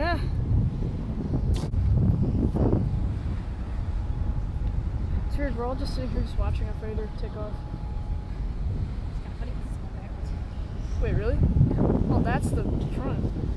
Yeah. It's weird, we're all just sitting here just watching a freighter take off. Wait, really? Well, that's the front.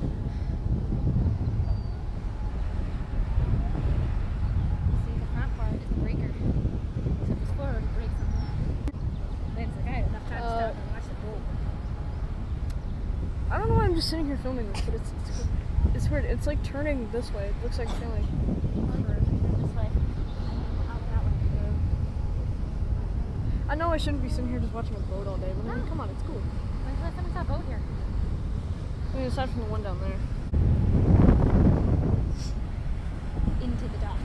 I'm just sitting here filming this, but it's it's, it's weird. It's like turning this way. It looks like it's going like. This way. Out that way. I know I shouldn't be sitting here just watching a boat all day, but I mean, come on, it's cool. When's the last time we saw a boat here? I mean, aside from the one down there. Into the dock.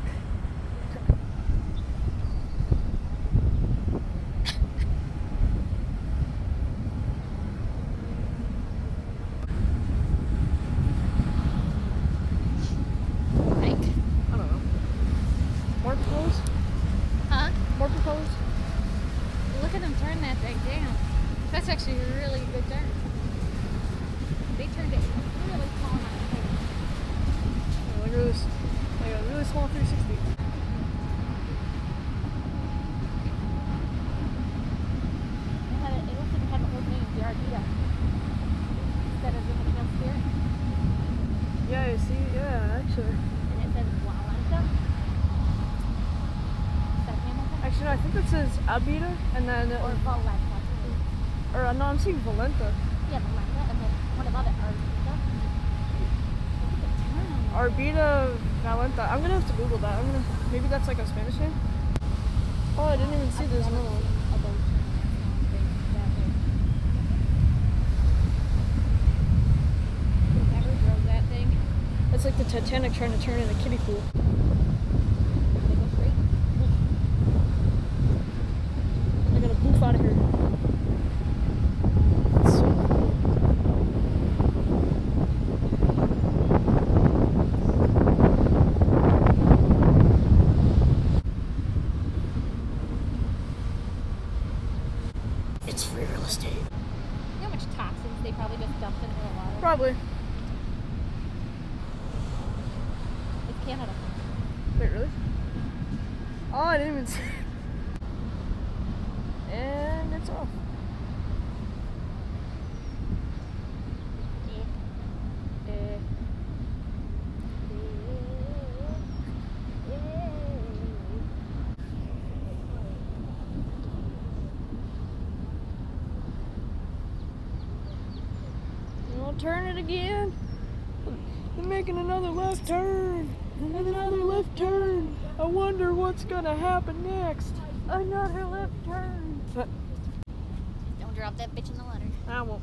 Mike. I don't know. More? Huh? More proposed? Look at them turn that thing down. That's actually a really good turn. They turned it really calm on the look at this. Like a really small 360. It, had a, it looks like it had an old name, the Ardita. Instead of the Michelle Spirit. Yeah, you see, yeah, actually. And it says Walenta. Instead of Actually, no, I think it says Abita, and then, Or Valenta. or uh, no, I'm seeing Valenta. Yeah, Valenta. And then what about it? Ardita. Look at the turn on that. Arbita Valenta. I'm gonna have to Google that. I'm gonna, maybe that's like a Spanish name? Oh, I didn't even see this I've another never one. seen a boat turn thing that way. Never drove that thing. It's like the Titanic trying to turn in a kiddie pool. Probably just dumped into the water? Probably. It's Canada. Wait, really? Oh, I didn't even see. It. And it's off. Turn it again. They're making another left turn. And another left turn. I wonder what's gonna happen next. Another left turn. Don't drop that bitch in the water. I won't.